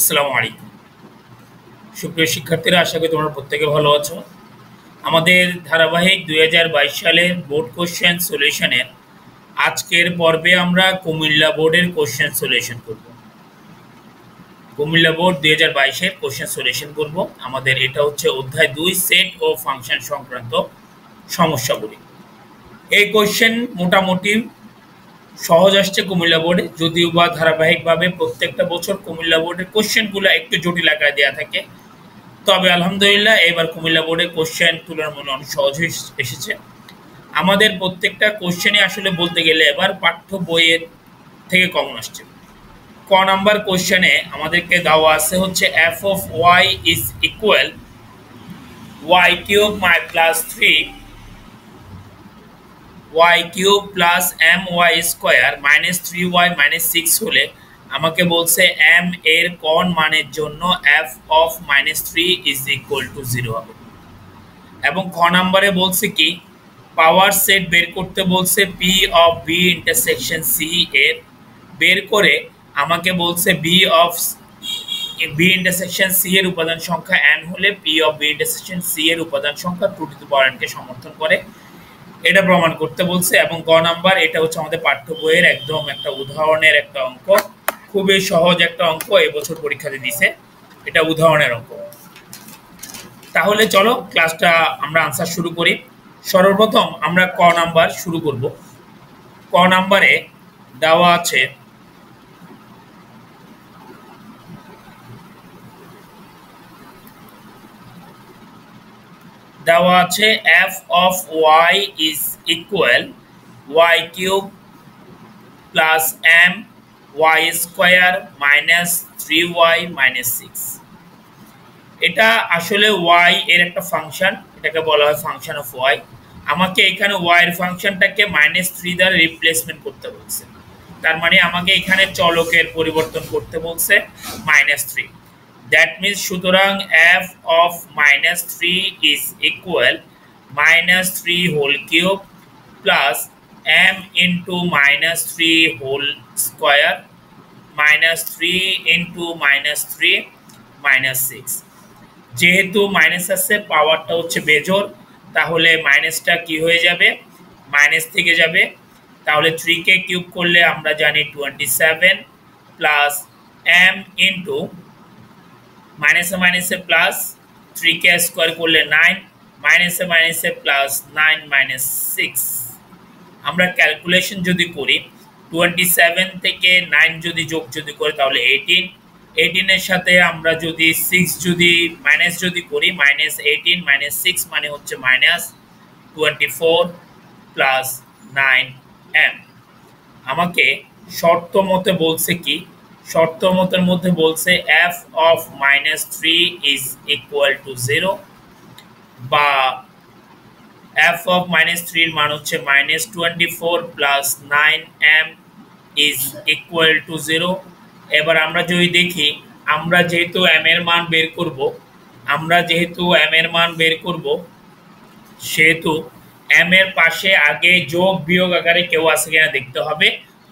আসসালামু আলাইকুম। সুপ্রিয় শিক্ষার্থীরা, আশা করি তোমরা প্রত্যেকে ভালো আছো। আমাদের ধারাবাহিক দুই সালের বোর্ড কোশ্চেন সলিউশনের আজকের পর্বে আমরা কুমিল্লা বোর্ডের কোশ্চেন সলিউশন করব। কুমিল্লা বোর্ড দুই হাজার বাইশের কোশ্চেন সলিউশন করব। আমাদের এটা হচ্ছে অধ্যায় দুই, সেট ও ফাংশন সংক্রান্ত সমস্যাগুলি। এই কোশ্চেন মোটামুটি সহজ আসছে কুমিল্লা বোর্ডে। যদিও বা ধারাবাহিকভাবে প্রত্যেকটা বছর কুমিল্লা বোর্ডের কোশ্চেনগুলো একটু জটিল আকারে দেওয়া থাকে। তবে আলহামদুলিল্লাহ, এবার কুমিল্লা বোর্ডে কোশ্চেন তুলনামূলক অনেক সহজ হয়ে এসেছে। আমাদের প্রত্যেকটা কোশ্চেনে আসলে বলতে গেলে এবার পাঠ্য বইয়ের থেকে কমন আসছে। ক নাম্বার কোশ্চেনে আমাদেরকে দেওয়া আছে হচ্ছে F of Y is equal Y cube my plus three Y cube plus M Y square minus three Y minus six হলে আমাকে বলছে এম এর কন মানের জন্য F of minus three is equal to zero হবে। এবং খ নাম্বারে বলছে কি পাওয়ার সেট বের করতে বলছে P of B intersection C এর। বের করে আমাকে বলছে B of B intersection C এর উপাদান সংখ্যা এন হলে P of B intersection C এর উপাদান সংখ্যা টু টু পাওয়ার এনকে সমর্থন করে। এটা প্রমাণ করতে বলছে এবং ক নাম্বার, এটা হচ্ছে আমাদের পাঠ্য বইয়ের একদম একটা উদাহরণের একটা অঙ্ক। খুবই সহজ একটা অঙ্ক, এবছর পরীক্ষাতে দিছে। এটা উদাহরণের অঙ্ক। তাহলে চলো, ক্লাসটা আমরা আনসার শুরু করি। সর্বপ্রথম আমরা ক নাম্বার শুরু করব। ক নাম্বারে দেওয়া আছে দেওয়া আছে F of Y is equal Y cube plus M Y square minus three Y minus six এটা আসলে ওয়াই এর একটা ফাংশন এটাকে বলা হয় ফাংশন অফ ওয়াই আমাকে এখানে ওয়াই এর ফাংশনটাকে মাইনাস থ্রি দ্বারা রিপ্লেসমেন্ট করতে বলছে। তার মানে আমাকে এখানে চলকের পরিবর্তন করতে বলছে মাইনাস থ্রি দ্যাট মিনস সুতরাং F of minus three is equal minus three whole cube plus M into minus three whole square minus three into minus three minus six যেহেতু মাইনাস আছে পাওয়ারটা হচ্ছে বেজোর তাহলে মাইনাসটা কি হয়ে যাবে? মাইনাস থেকে যাবে। তাহলে থ্রিকে কিউব করলে আমরা জানি twenty seven plus M into মাইনাসে মাইনাসে প্লাস থ্রি কে স্কোয়ার করলে নাইন মাইনাসে মাইনাসে প্লাস নাইন মাইনাস সিক্স আমরা ক্যালকুলেশন যদি করি টোয়েন্টি সেভেন থেকে নাইন যদি যোগ যদি করি, তাহলে এইটিন এইটিনের সাথে আমরা যদি সিক্স যদি মাইনাস যদি করি মাইনাস এইটিন মাইনাস সিক্স মানে হচ্ছে minus twenty four plus nine M আমাকে শর্ত মতে বলছে কি শর্ত মতের মধ্যে বলছে F of minus three is equal to zero বা এফ অফ মাইনাস থ্রির মান হচ্ছে minus twenty four plus nine M is equal to zero এবার আমরা যদি দেখি, আমরা যেহেতু এম এর মান বের করব, আমরা যেহেতু এম এর মান বের করব, সেহেতু এম এর পাশে আগে যোগ বিয়োগ আকারে কেউ আছে কিনা দেখতে হবে।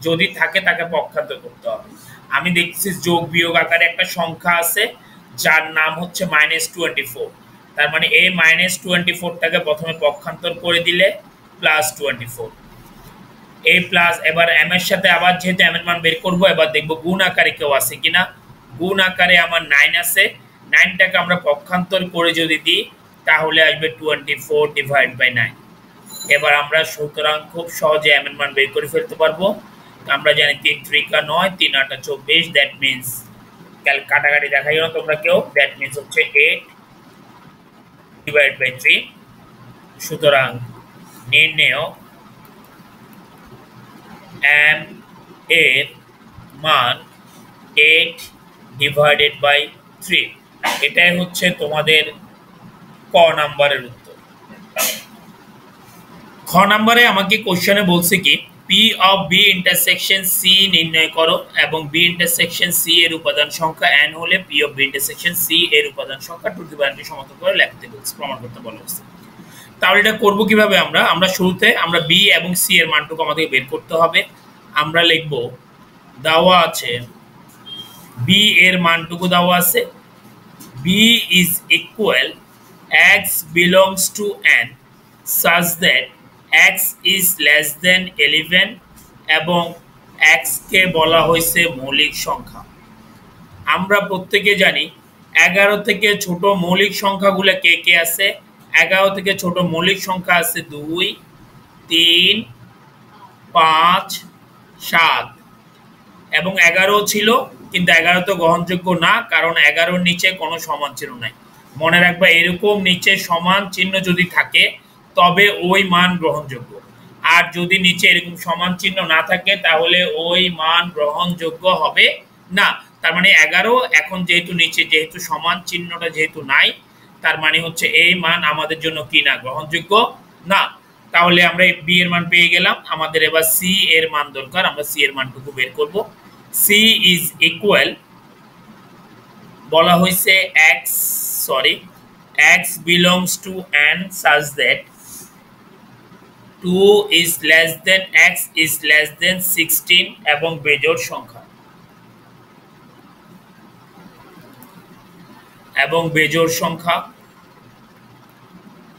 যদি থাকে তাকে পক্ষান্তর করতে হবে। আমি দেখছি যোগ বিয়োগ আকারে একটা সংখ্যা আছে, যার নাম হচ্ছে মাইনাস টোয়েন্টি ফোর তার মানে এই মাইনাস টোয়েন্টি ফোরটাকে প্রথমে পক্ষান্তর করে দিলে প্লাস টোয়েন্টি ফোর এ প্লাস এবার এম এর সাথে আবার যেহেতু এম এর মান বের করব, এবার দেখব গুণ আকারে কেউ আছে কিনা। গুণ আকারে আমার নাইন আছে। নাইনটাকে আমরা পক্ষান্তর করে যদি দিই, তাহলে আসবে twenty four divide by nine এবার আমরা সুতরাং খুব সহজে এম এর মান বের করে ফেলতে পারব। আমরা জানি তিন ত্রিকা নয়, তিন আটা চব্বিশ দ্যাট মিনস কাটাকাটি দেখাই না তোমরা কেউ দ্যাট মিনস হচ্ছে এইট ডিভাইড বাই থ্রি সুতরাং নির্ণেয় এম এর মান এইট ডিভাইডেড বাই থ্রি এটাই হচ্ছে তোমাদের ক নাম্বারের উত্তর। খ নাম্বারে আমাকে কোশ্চেনে বলছে কি P of B intersection C নির্ণয় করো এবং বি ইন্টারসেকশন সি এর উপাদান সংখ্যা এন হলে P of B intersection C এর উপাদান সংখ্যা টু দিবানকে সমর্থন করে লিখতে বলছে প্রমাণ করতে বলা হচ্ছে তাহলে এটা করব কীভাবে আমরা? আমরা শুরুতে আমরা বি এবং সি এর মানটুকু আমাদেরকে বের করতে হবে। আমরা লিখব, দেওয়া আছে বি এর মানটুকু দেওয়া আছে। B is equal X belongs to N such that X is less than eleven এবং এক্সকে বলা হয়েছে মৌলিক সংখ্যা। আমরা প্রত্যেকে জানি এগারো থেকে ছোট মৌলিক সংখ্যাগুলো কে কে আছে? এগারো থেকে ছোট মৌলিক সংখ্যা আছে দুই, তিন, পাঁচ, সাত। এবং এগারো ছিল, কিন্তু এগারো তো গ্রহণযোগ্য না, কারণ এগারোর নিচে কোনো সমান চিহ্ন নাই। মনে রাখবা, এরকম নিচে সমান চিহ্ন যদি থাকে তবে ওই মান গ্রহণযোগ্য। আর যদি নিচে এরকম সমান চিহ্ন না থাকে, তাহলে ওই মান গ্রহণযোগ্য হবে না। তার মানে এগারো, এখন যেহেতু নিচে, যেহেতু সমান চিহ্নটা যেহেতু নাই, তার মানে হচ্ছে এই মান আমাদের জন্য কি না, গ্রহণযোগ্য না। তাহলে আমরা বি এর মান পেয়ে গেলাম। আমাদের এবার সি এর মান দরকার, আমরা সি এর মানটুকু বের করব। সি ইজ ইকুয়াল বলা হয়েছে X sorry X belongs to N such that two is less than X is less than sixteen এবং বেজোড় সংখ্যা। এবং বেজোড় সংখ্যা।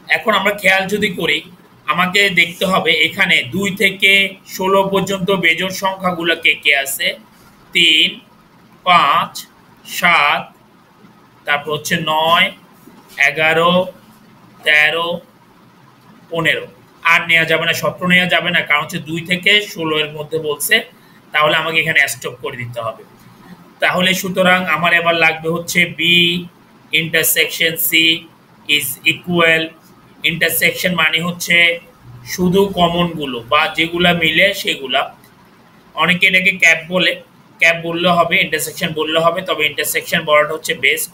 এখন আমরা খেয়াল যদি করি, আমাকে দেখতে হবে এখানে দুই থেকে ষোলো পর্যন্ত বেজোড় সংখ্যাগুলো কে কে আছে? তিন, পাঁচ, সাত, তারপর হচ্ছে নয়, এগারো, তেরো, পনেরো। আর নেওয়া যাবে না সতেরো নেওয়া যাবে না, কারণ হচ্ছে দুই থেকে ষোলো এর মধ্যে বলছে, তাহলে আমাকে এখানে স্টপ করে দিতে হবে। তাহলে সুতরাং আমার এবার লাগবে হচ্ছে B intersection C is equal intersection মানে হচ্ছে শুধু কমনগুলো বা যেগুলা মিলে সেগুলা। অনেকে এটাকে ক্যাপ বলে ক্যাপ বললে হবে ইন্টারসেকশন বললে হবে, তবে ইন্টারসেকশন বলাটা হচ্ছে বেস্ট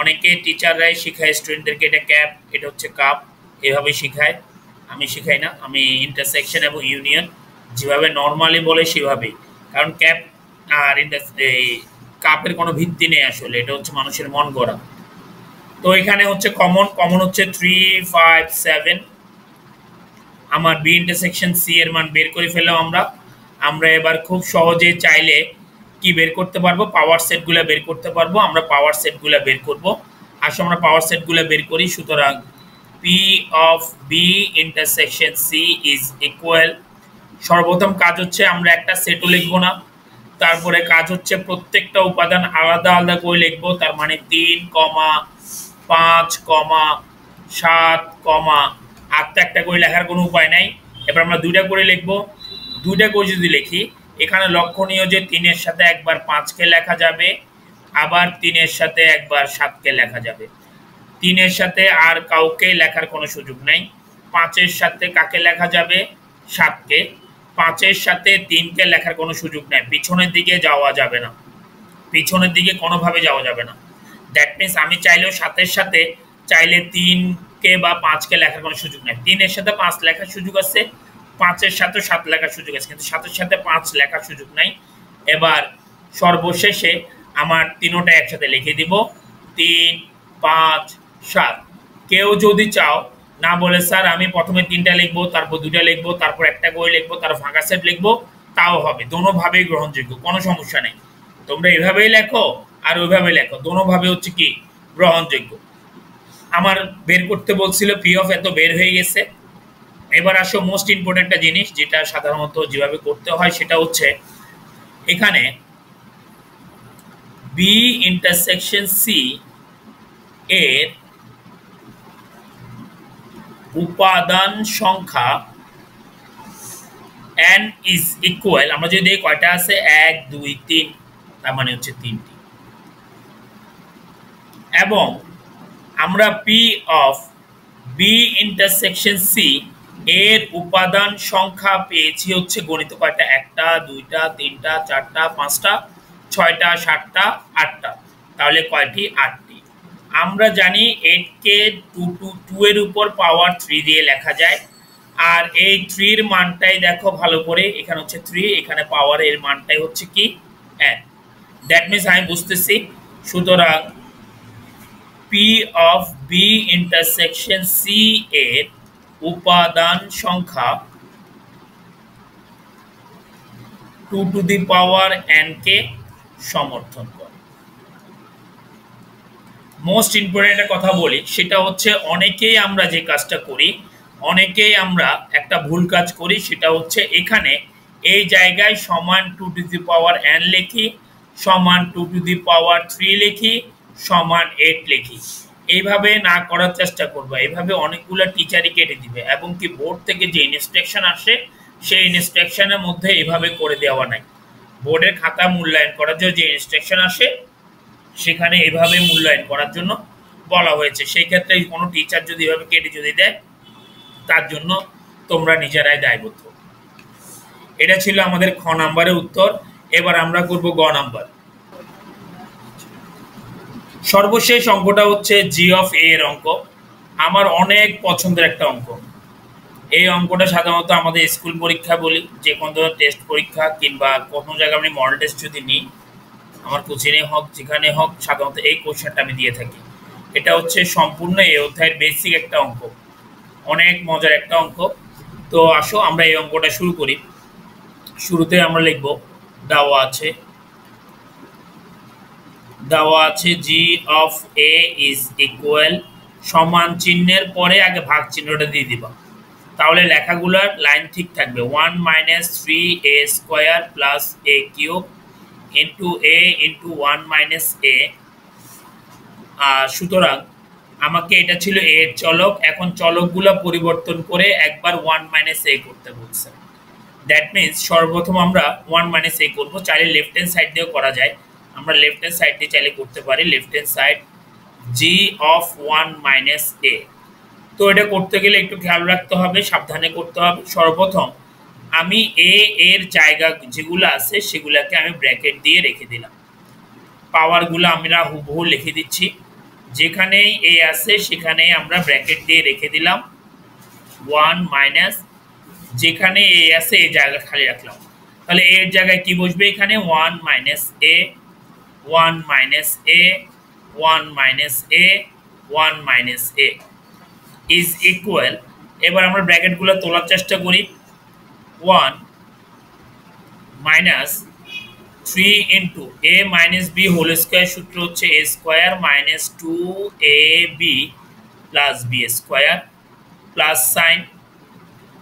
অনেকে টিচাররাই শেখায় স্টুডেন্টদেরকে এটা ক্যাপ এটা হচ্ছে কাপ এভাবে শেখায়। আমি শেখাই না, আমি ইন্টারসেকশন এবং ইউনিয়ন যেভাবে নর্মালি বলে সেভাবেই। কারণ ক্যাপ আর এই কাপের কোনো ভিত্তি নেই আসলে, এটা হচ্ছে মানুষের মন গড়া। তো এখানে হচ্ছে কমন কমন হচ্ছে থ্রি ফাইভ সেভেন আমার বি ইন্টারসেকশন সি এর মান বের করে ফেললাম আমরা। আমরা এবার খুব সহজে চাইলে কি বের করতে পারব? পাওয়ার সেটগুলো বের করতে পারব। আমরা পাওয়ার সেটগুলো বের করব। আসো আমরা পাওয়ার সেটগুলো বের করি, সুতরাং P of B intersection C is equal সর্বপ্রথম কাজ হচ্ছে আমরা একটা সেটও লিখব না। তারপরে কাজ হচ্ছে প্রত্যেকটা উপাদান আলাদা আলাদা করে লিখব, তার মানে তিন কমা পাঁচ কমা সাত কমা আটটা একটা করে লেখার কোনো উপায় নাই। এবার আমরা দুইটা করে লিখব। দুইটা করে যদি লিখি, এখানে লক্ষণীয় যে তিনের সাথে একবার পাঁচকে লেখা যাবে, আবার তিনের সাথে একবার সাতকে লেখা যাবে। তিনের সাথে আর কাউকে লেখার কোনো সুযোগ নাই। পাঁচের সাথে কাকে লেখা যাবে? সাতকে। পাঁচের সাথে তিনকে লেখার কোনো সুযোগ নেই। পিছনের দিকে যাওয়া যাবে না। পিছনের দিকে কোনোভাবে যাওয়া যাবে না। দ্যাট মিনস আমি চাইলেও সাতের সাথে চাইলে তিনকে বা পাঁচকে লেখার কোনো সুযোগ নেই। তিনের সাথে পাঁচ লেখার সুযোগ আছে, পাঁচের সাথে সাত লেখার সুযোগ আছে, কিন্তু সাতের সাথে পাঁচ লেখার সুযোগ নাই। এবার সর্বশেষে আমার তিনোটা একসাথে লিখে দিব। তিন, পাঁচ সাত কেউ যদি চাও, না বলে স্যার, আমি প্রথমে তিনটা লিখব, তারপর দুটা লিখব, তারপর একটা বই লিখব তার ফাঁকা সেট লিখব, তাও হবে। দোনোভাবেই গ্রহণযোগ্য, কোনো সমস্যা নেই। তোমরা এভাবেই লেখো আর ওইভাবে লেখো। দোনোভাবে হচ্ছে কি? গ্রহণযোগ্য। আমার বের করতে বলছিল পি অফ এত বের হয়ে গেছে। এবার আসো মোস্ট ইম্পর্টেন্ট একটা জিনিস, যেটা সাধারণত যেভাবে করতে হয়, সেটা হচ্ছে এখানে বি ইন্টারসেকশন সি এর উপাদান সংখ্যা এন ইজ ইকুয়াল আমরা যদি কয়টা আছে? এক, দুই, তিন, তার মানে হচ্ছে তিনটি। এবং আমরা P of B intersection C এর উপাদান সংখ্যা পেয়েছি হচ্ছে গণিত কয়টা? একটা, দুইটা, তিনটা, চারটা, পাঁচটা, ছয়টা, সাতটা, আটটা। তাহলে কয়টি? আটটি। আমরা জানি এইটকে টু টু টু এর উপর পাওয়ার থ্রি দিয়ে লেখা যায়। আর এই থ্রির মানটাই দেখো ভালো করে, এখানে হচ্ছে থ্রি এখানে পাওয়ার এর মানটাই হচ্ছে কি? এন দ্যাট মিনস আমি বুঝতেছি। সুতরাং P of B intersection C এর উপাদান সংখ্যা two to the power n কে সমর্থন। মোস্ট ইম্পর্টেন্ট কথা বলি, সেটা হচ্ছে অনেকেই আমরা যে কাজটা করি, অনেকেই আমরা একটা ভুল কাজ করি, সেটা হচ্ছে এখানে এই জায়গায় সমান two to the power n লিখি, সমান two to the power three লিখি, সমান এইট লিখি। এইভাবে না করার চেষ্টা করব, এইভাবে অনেকগুলো টিচারই কেটে দিবে, এবং কি বোর্ড থেকে যে ইনস্ট্রাকশন আসে, সেই ইনস্ট্রাকশনের মধ্যে এইভাবে করে দেওয়া নাই। বোর্ডের খাতা মূল্যায়ন করার জন্য যে ইনস্ট্রাকশন আসে সেখানে এভাবে মূল্যায়ন করার জন্য বলা হয়েছে। সেই ক্ষেত্রে কোনো টিচার যদি এভাবে কেটে যদি দেয়, তার জন্য তোমরা নিজেরাই দায়বদ্ধ। এটা ছিল আমাদের খ নাম্বারের উত্তর। এবার আমরা করব গ নাম্বার। সর্বশেষ অঙ্কটা হচ্ছে জি অফ এ এর অঙ্ক। আমার অনেক পছন্দের একটা অঙ্ক। এই অঙ্কটা সাধারণত আমাদের স্কুল পরীক্ষা বলি, যে কোনো ধরনের টেস্ট পরীক্ষা কিংবা কোনো জায়গায় আমি মডেল টেস্ট যদি নিই আমার কোচিংয়ে হোক, যেখানে হোক, সাধারণত এই কোশ্চেনটা আমি দিয়ে থাকি। এটা হচ্ছে সম্পূর্ণ এই অধ্যায়ের বেসিক একটা অঙ্ক। অনেক মজার একটা অঙ্ক। তো আসো, আমরা এই অঙ্কটা শুরু করি। শুরুতে আমরা লিখব, দেওয়া আছে দেওয়া আছে G of A is equal সমান চিহ্নের পরে আগে ভাগ চিহ্নটা দিয়ে দিবা। তাহলে লেখাগুলোর লাইন ঠিক থাকবে। One minus three A square plus A cube into A into one minus A সুতরাং আমাকে এটা ছিল এ এর চলক, এখন চলকগুলো পরিবর্তন করে একবার ওয়ান মাইনাস এ করতে বলছে। দ্যাট মিনস সর্বপ্রথম আমরা ওয়ান মাইনাস এ করব, চাইলে লেফট হ্যান্ড সাইড দিয়েও করা যায়। আমরা লেফট হ্যান্ড সাইড দিয়ে চাইলে করতে পারি left hand side G of one minus A তো এটা করতে গেলে একটু খেয়াল রাখতে হবে, সাবধানে করতে হবে। সর্বপ্রথম আমি এ এর জায়গা যেগুলো আছে সেগুলোকে আমি ব্র্যাকেট দিয়ে রেখে দিলাম। পাওয়ারগুলো আমরা হুবহু লিখে দিচ্ছি। যেখানেই এ আছে সেখানেই আমরা ব্র্যাকেট দিয়ে রেখে দিলাম। ওয়ান মাইনাস, যেখানে এ আছে এই জায়গা খালি রাখলাম। তাহলে এর জায়গায় কি বসবে এখানে? One minus A one minus A one minus A one minus A is equal এবার আমরা ব্র্যাকেটগুলো তোলার চেষ্টা করি। One minus three into A minus B whole square সূত্র হচ্ছে minus two A B plus B square plus sign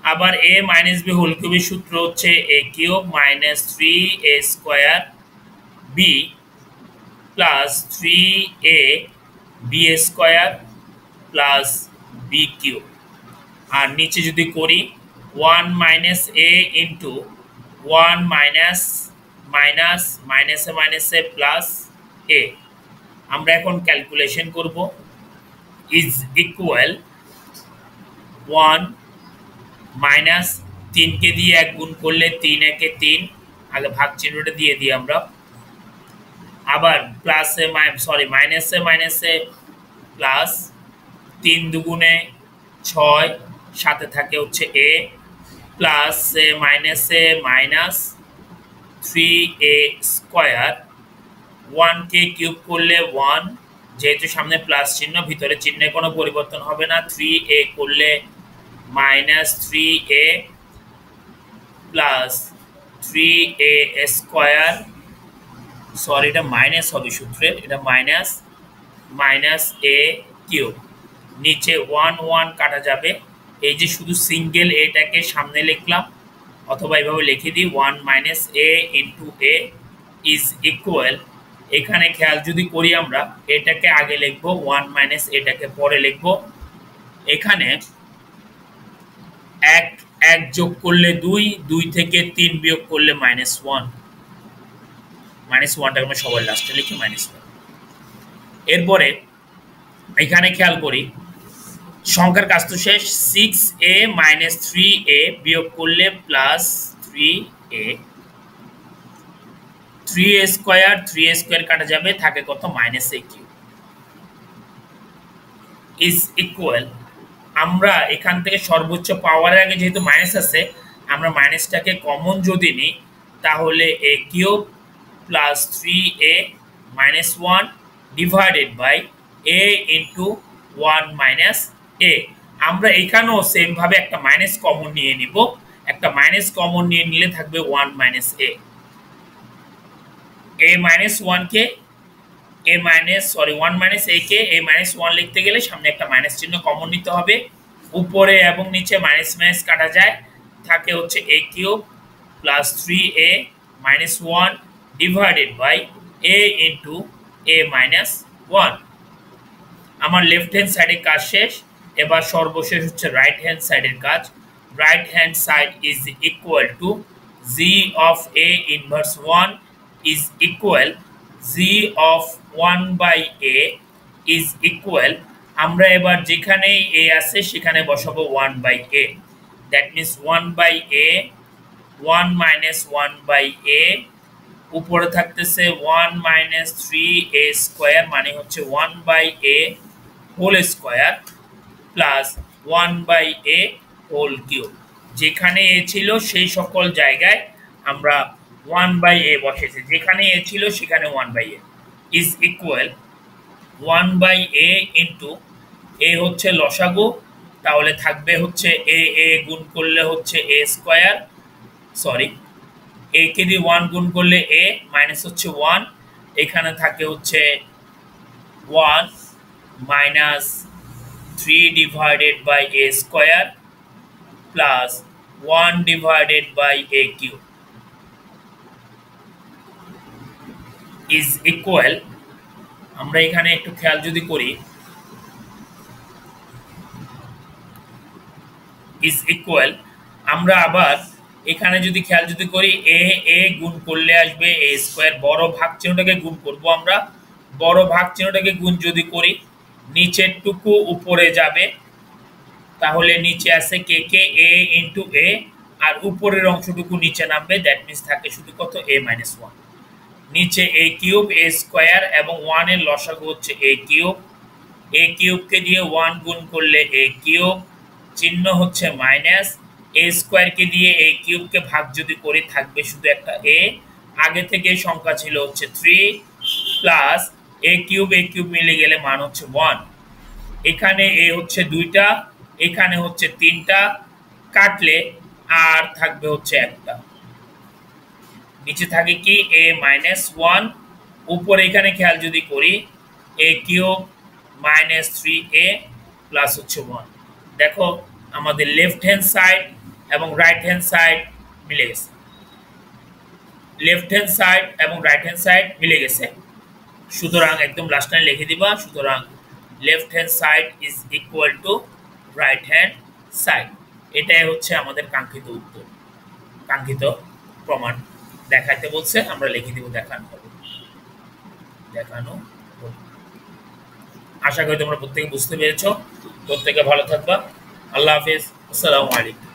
আবার A minus B whole কিউবের সূত্র হচ্ছে minus three A square B plus three A B square plus B cube আর নিচে যদি করি one minus A into one minus minus মাইনাসে মাইনাসে plus এ আমরা এখন ক্যালকুলেশন করব। ইজ ইকুয়াল ওয়ান মাইনাস তিনকে দিয়ে এক গুণ করলে তিন, একে তিন আগে ভাগ চিহ্নটা দিয়ে দিই আমরা। আবার প্লাসে সরি মাইনাসে মাইনাসে প্লাস তিন দুগুণে ছয়, সাথে থাকে হচ্ছে এ প্লাস মাইনাসে মাইনাস থ্রি এ স্কোয়ার ওয়ানকে কিউব করলে ওয়ান যেহেতু সামনে প্লাস চিহ্ন, ভিতরে চিহ্নে কোনো পরিবর্তন হবে না। থ্রি এ করলে minus three A plus three A square sorry এটা মাইনাস হবে সূত্রের, এটা মাইনাস মাইনাস এ কিউব নিচে ওয়ান ওয়ান কাটা যাবে। এই যে শুধু সিঙ্গেল এটাকে সামনে লিখলাম, অথবা এভাবে লিখে দিই one minus A into A is equal এখানে খেয়াল যদি করি আমরা, এটাকে আগে লিখব ওয়ান মাইনাস এটাকে পরে লিখব, এখানে এক এক যোগ করলে দুই দুই থেকে তিন বিয়োগ করলে মাইনাস ওয়ান মাইনাস ওয়ানটাকে আমরা সবার লাস্টে লিখি মাইনাস ওয়ান এরপরে এখানে খেয়াল করি সংখ্যার কাজ তো শেষ। Six A minus three A বিয়োগ করলে plus three A three A square three A square কাটা যাবে, থাকে কত? Minus A cube is equal আমরা এখান থেকে সর্বোচ্চ পাওয়ারের আগে যেহেতু মাইনাস আছে, আমরা মাইনাসটাকে কমন যদি নিই, তাহলে A cube plus three A minus one divided by A into one minus A আমরা এখানেও সেমভাবে একটা মাইনাস কমন নিয়ে নিব। একটা মাইনাস কমন নিয়ে নিলে থাকবে one minus A A minus ওয়ানকে A minus sorry one minus A K A minus one লিখতে গেলে সামনে একটা মাইনাস চিহ্ন কমন নিতে হবে। উপরে এবং নিচে মাইনাস মাইনাস কাটা যায়। থাকে হচ্ছে A cube plus three A minus one divided by A into A minus one আমার লেফট হ্যান্ড সাইডে কাজ শেষ। এবার সর্বশেষ হচ্ছে রাইট হ্যান্ড সাইডের কাজ। Right hand side is equal to G of A inverse one is equal G of one by A is equal আমরা এবার যেখানেই এ আছে, সেখানে বসাবো one by A that means one by A one minus one by A উপরে থাকতেছে one minus three A square মানে হচ্ছে one by A whole square plus one by A whole cube যেখানে এ ছিল, সেই সকল জায়গায় আমরা ওয়ান বাই এ বসেছি। যেখানে এ ছিল, সেখানে one by A is equal one by A into A হচ্ছে লসাগু, তাহলে থাকবে হচ্ছে এ এ গুণ করলে হচ্ছে এ স্কোয়ার সরি এ কে দিয়ে ওয়ান গুণ করলে এ মাইনাস হচ্ছে ওয়ান এখানে থাকে হচ্ছে one minus three divided by A square plus one divided by A cube is equal আমরা এখানে একটু খেয়াল যদি করি ইজ ইকুয়াল আমরা আবার এখানে যদি খেয়াল যদি করি এ এ গুণ করলে আসবে এ স্কোয়ার বড় ভাগ চিহ্নটাকে গুণ করব আমরা, বড় ভাগ চিহ্নটাকে গুণ যদি করি নিচের টুকু উপরে যাবে। তাহলে নিচে আছে কে কে? এ ইন্টু এ আর উপরের অংশটুকু নিচে নামবে। দ্যাট মিনস থাকে শুধু কত? এ মাইনাস ওয়ান নিচে এ কিউব এ স্কোয়ার এবং ওয়ানের লসাগু হচ্ছে এ কিউব এ কিউবকে দিয়ে ওয়ান গুণ করলে এ কিউব চিহ্ন হচ্ছে মাইনাস এ স্কোয়ারকে দিয়ে এ কিউবকে ভাগ যদি করি, থাকবে শুধু একটা এ আগে থেকে সংখ্যা ছিল হচ্ছে three plus A cube A cube মিলে গেলে মান হচ্ছে ওয়ান এখানে এ হচ্ছে দুইটা, এখানে হচ্ছে তিনটা কাটলে আর থাকবে হচ্ছে একটা। নিচে থাকে কি? এ মাইনাস ওয়ান উপরে এখানে খেয়াল যদি করি, A cube minus three A plus হচ্ছে ওয়ান দেখো, আমাদের লেফট হ্যান্ড সাইড এবং রাইট হ্যান্ড সাইড মিলে গেছে। লেফট হ্যান্ড সাইড এবং রাইট হ্যান্ড সাইড মিলে গেছে। সুতরাং একদম লাস্ট লাইন লিখে দিবা, সুতরাং left hand side is equal to right hand side এটাই হচ্ছে আমাদের কাঙ্ক্ষিত উত্তর। কাঙ্ক্ষিত প্রমাণ দেখাইতে বলছে, আমরা লিখে দিব দেখানো হবে। দেখানো আশা করি তোমরা প্রত্যেকে বুঝতে পেরেছ। প্রত্যেকে ভালো থাকবা। আল্লাহ হাফিজ। আসসালামু আলাইকুম।